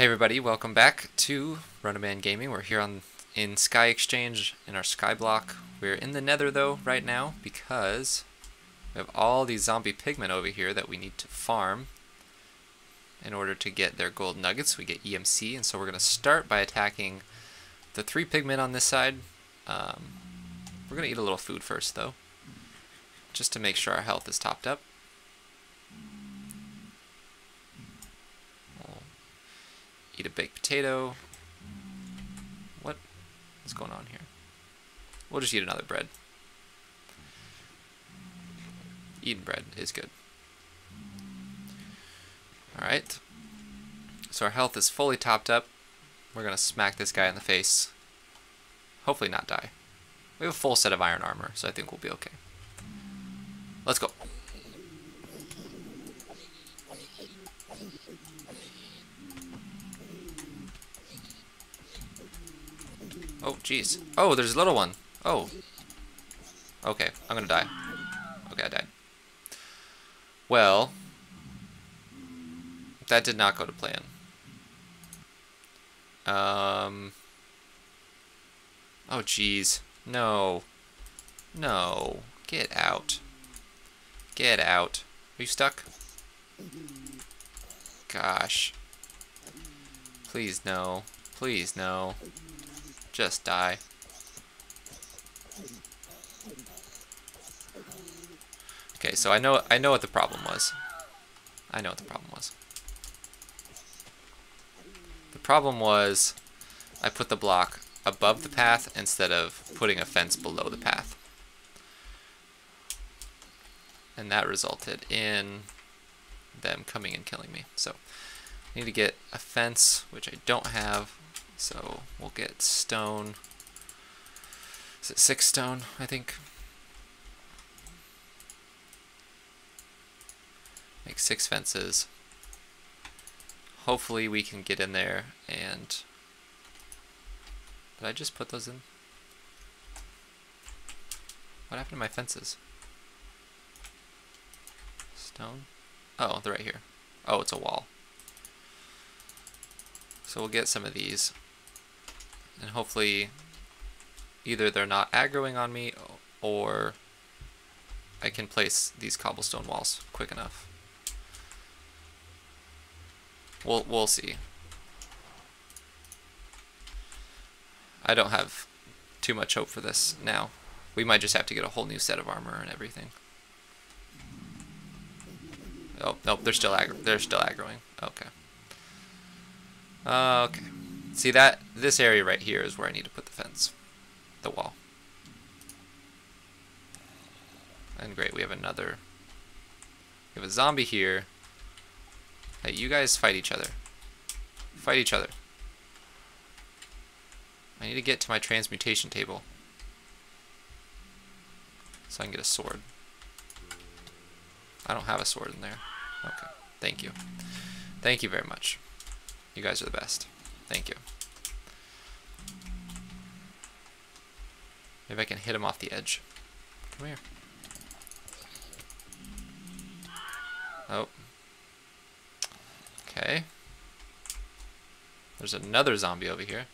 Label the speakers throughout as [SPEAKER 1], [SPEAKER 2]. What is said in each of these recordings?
[SPEAKER 1] Hey everybody, welcome back to Runnaman Gaming. We're here on in Sky Exchange in our Sky Block. We're in the Nether though right now because we have all these zombie pigmen over here that we need to farm in order to get their gold nuggets. We get EMC, and so we're going to start by attacking the three pigmen on this side. Um, we're going to eat a little food first though, just to make sure our health is topped up. Eat a baked potato. What is going on here? We'll just eat another bread. Eating bread is good. Alright. So our health is fully topped up. We're going to smack this guy in the face. Hopefully not die. We have a full set of iron armor, so I think we'll be okay. Let's go. Oh, jeez. Oh, there's a little one. Oh. Okay, I'm gonna die. Okay, I died. Well, that did not go to plan. Um. Oh, jeez. No. No. Get out. Get out. Are you stuck? Gosh. Please, no. Please, no. Just die. Okay, so I know I know what the problem was. I know what the problem was. The problem was I put the block above the path instead of putting a fence below the path. And that resulted in them coming and killing me. So I need to get a fence, which I don't have. So we'll get stone. Is it six stone, I think? Make six fences. Hopefully we can get in there and... Did I just put those in? What happened to my fences? Stone? Oh, they're right here. Oh, it's a wall. So we'll get some of these and hopefully either they're not aggroing on me or I can place these cobblestone walls quick enough. We'll, we'll see. I don't have too much hope for this now. We might just have to get a whole new set of armor and everything. Oh, nope, they're still aggro they're still aggroing. Okay. Uh, okay. See that this area right here is where I need to put the fence, the wall. And great, we have another. We have a zombie here. Hey, you guys fight each other. Fight each other. I need to get to my transmutation table. So I can get a sword. I don't have a sword in there. Okay, thank you. Thank you very much. You guys are the best. Thank you. Maybe I can hit him off the edge. Come here. Oh. Okay. There's another zombie over here.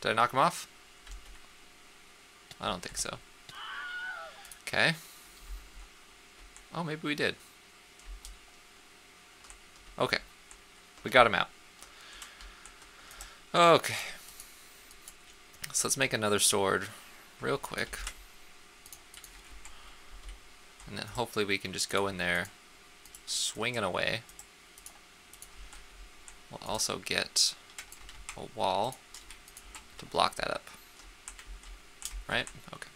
[SPEAKER 1] Did I knock him off? I don't think so. Okay. Oh, maybe we did. Okay. We got him out. Okay. So let's make another sword real quick. And then hopefully we can just go in there, swinging away. We'll also get a wall to block that up. Right? Okay.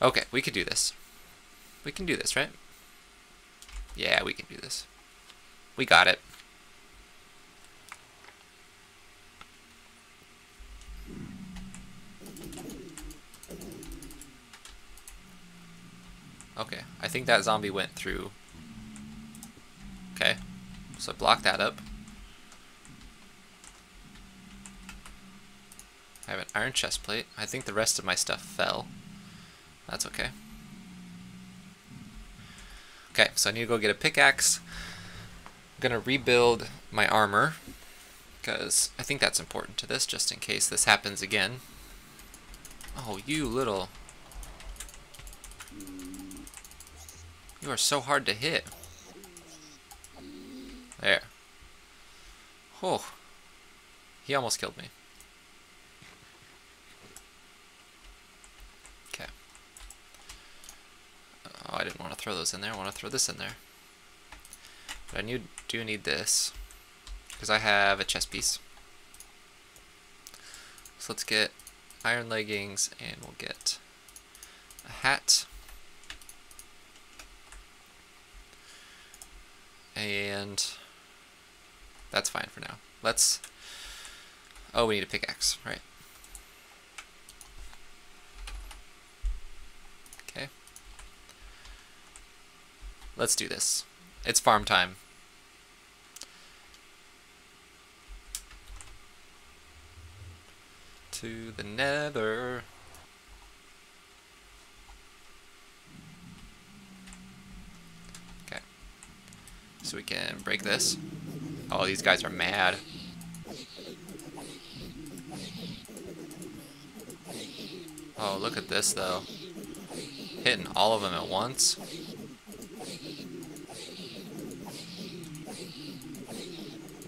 [SPEAKER 1] Okay, we could do this. We can do this, right? Yeah, we can do this. We got it. Okay, I think that zombie went through. Okay, so block that up. I have an iron chest plate. I think the rest of my stuff fell. That's okay. Okay, so I need to go get a pickaxe. I'm gonna rebuild my armor because I think that's important to this, just in case this happens again. Oh, you little... You are so hard to hit. There. Oh. He almost killed me. Okay. Oh, I didn't want to throw those in there. I want to throw this in there. But I need, do need this. Because I have a chest piece. So let's get iron leggings and we'll get a hat. And that's fine for now. Let's, oh, we need a pickaxe, right. Okay. Let's do this. It's farm time. To the nether. Okay. So we can break this. Oh, these guys are mad. Oh, look at this though. Hitting all of them at once.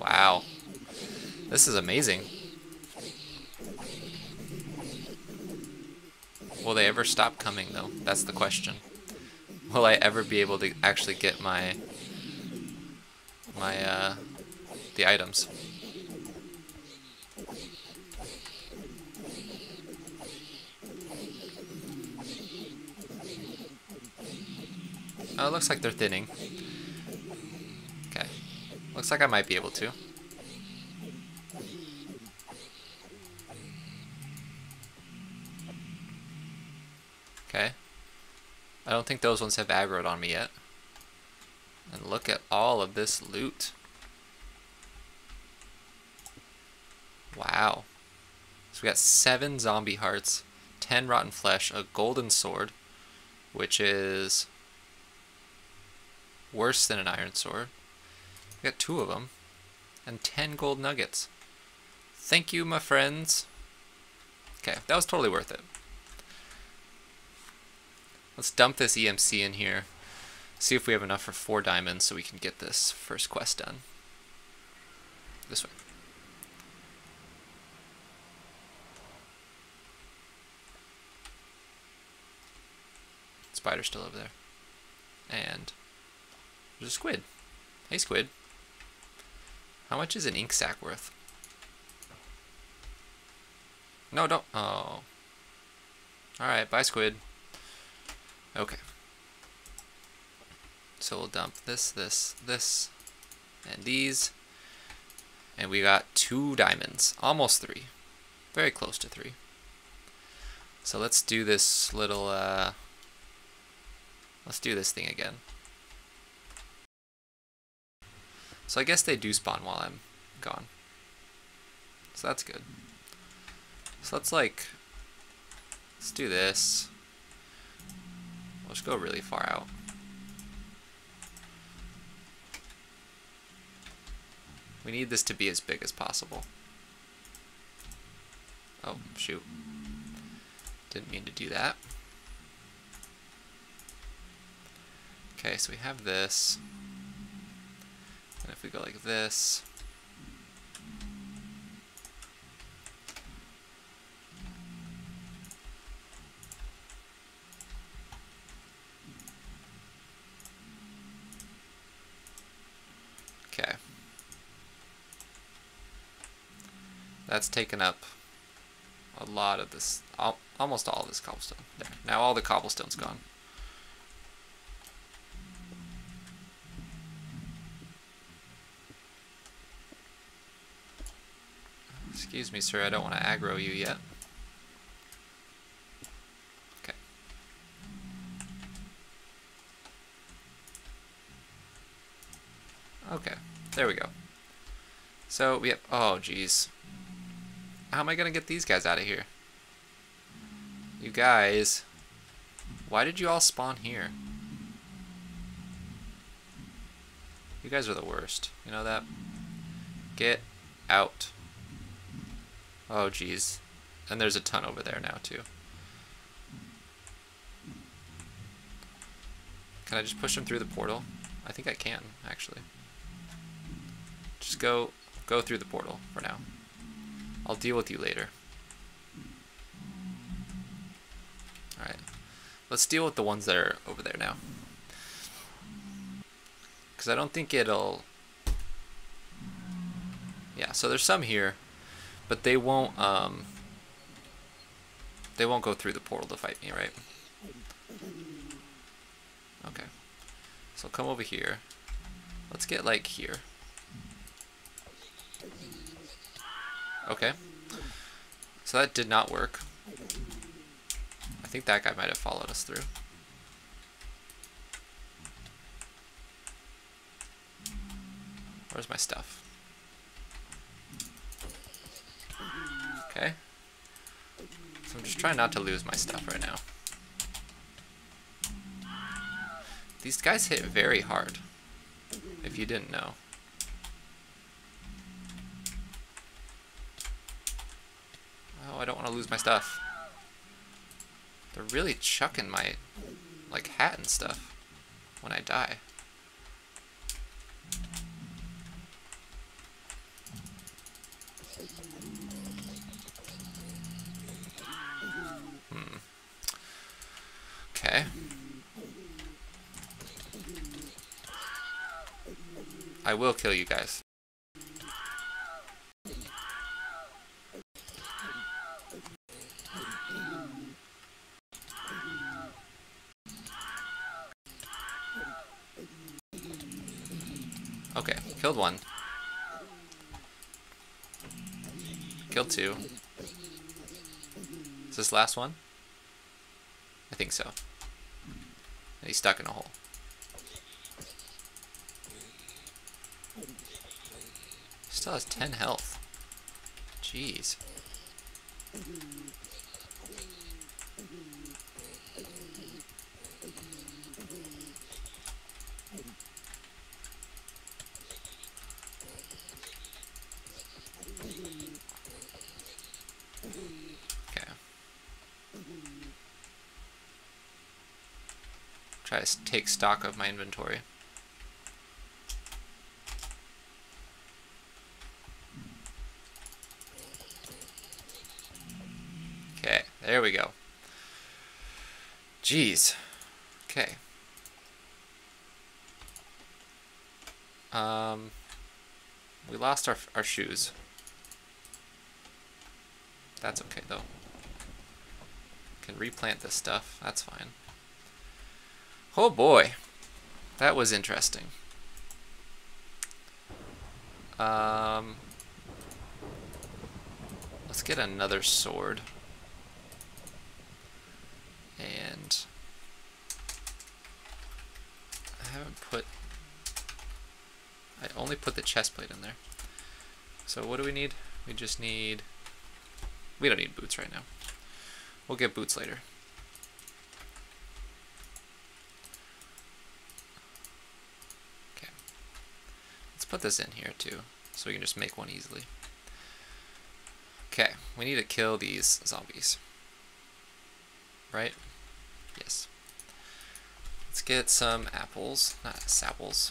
[SPEAKER 1] Wow. This is amazing. Will they ever stop coming though? That's the question. Will I ever be able to actually get my my uh the items? Oh, it looks like they're thinning. Looks like I might be able to. Okay. I don't think those ones have aggroed on me yet. And look at all of this loot. Wow. So we got seven zombie hearts, ten rotten flesh, a golden sword, which is worse than an iron sword. We got two of them, and ten gold nuggets. Thank you, my friends. Okay, that was totally worth it. Let's dump this EMC in here. See if we have enough for four diamonds so we can get this first quest done. This way. Spider's still over there. And there's a squid. Hey, squid. How much is an ink sac worth? No, don't. Oh. Alright, bye, squid. Okay. So we'll dump this, this, this, and these. And we got two diamonds. Almost three. Very close to three. So let's do this little, uh, let's do this thing again. So I guess they do spawn while I'm gone. So that's good. So let's like, let's do this. Let's go really far out. We need this to be as big as possible. Oh, shoot. Didn't mean to do that. Okay, so we have this. And if we go like this, Okay. That's taken up a lot of this, almost all of this cobblestone. There. Now all the cobblestone's gone. Excuse me, sir, I don't want to aggro you yet. Okay. Okay, there we go. So we have, oh geez. How am I gonna get these guys out of here? You guys, why did you all spawn here? You guys are the worst. You know that? Get out. Oh, geez. And there's a ton over there now, too. Can I just push them through the portal? I think I can, actually. Just go, go through the portal for now. I'll deal with you later. Alright. Let's deal with the ones that are over there now. Because I don't think it'll... Yeah, so there's some here, but they won't, um... They won't go through the portal to fight me, right? Okay. So come over here. Let's get, like, here. Okay. So that did not work. I think that guy might have followed us through. Where's my stuff? Okay. So I'm just trying not to lose my stuff right now. These guys hit very hard, if you didn't know. Oh, I don't want to lose my stuff. They're really chucking my, like, hat and stuff when I die. Hmm. Okay. I will kill you guys. Okay, killed one. Killed two. Is this last one? I think so. And he's stuck in a hole. Still has 10 health. Jeez. Try to take stock of my inventory. Okay, there we go. Jeez. Okay. Um, we lost our, our shoes. That's okay, though. Can replant this stuff. That's fine. Oh, boy. That was interesting. Um, let's get another sword. And I haven't put I only put the chest plate in there. So what do we need? We just need we don't need boots right now. We'll get boots later. Okay. Let's put this in here too, so we can just make one easily. Okay, we need to kill these zombies. Right? Yes. Let's get some apples, not sapples,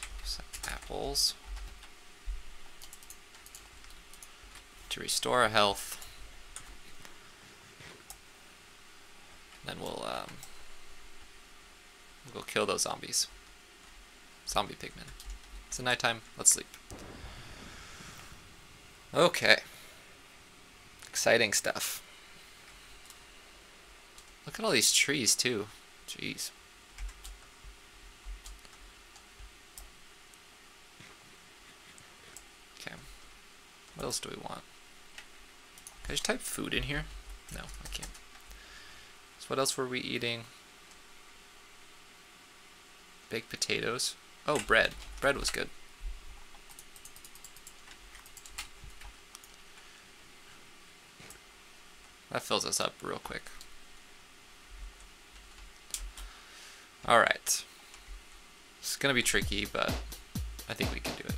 [SPEAKER 1] apples. To restore our health. Then we'll, um, we'll go kill those zombies. Zombie pigmen. It's a nighttime, let's sleep. Okay. Exciting stuff. Look at all these trees too. Jeez. Okay. What else do we want? Can I just type food in here? No, I can't. So what else were we eating? Baked potatoes. Oh, bread. Bread was good. That fills us up real quick. Alright. It's gonna be tricky, but I think we can.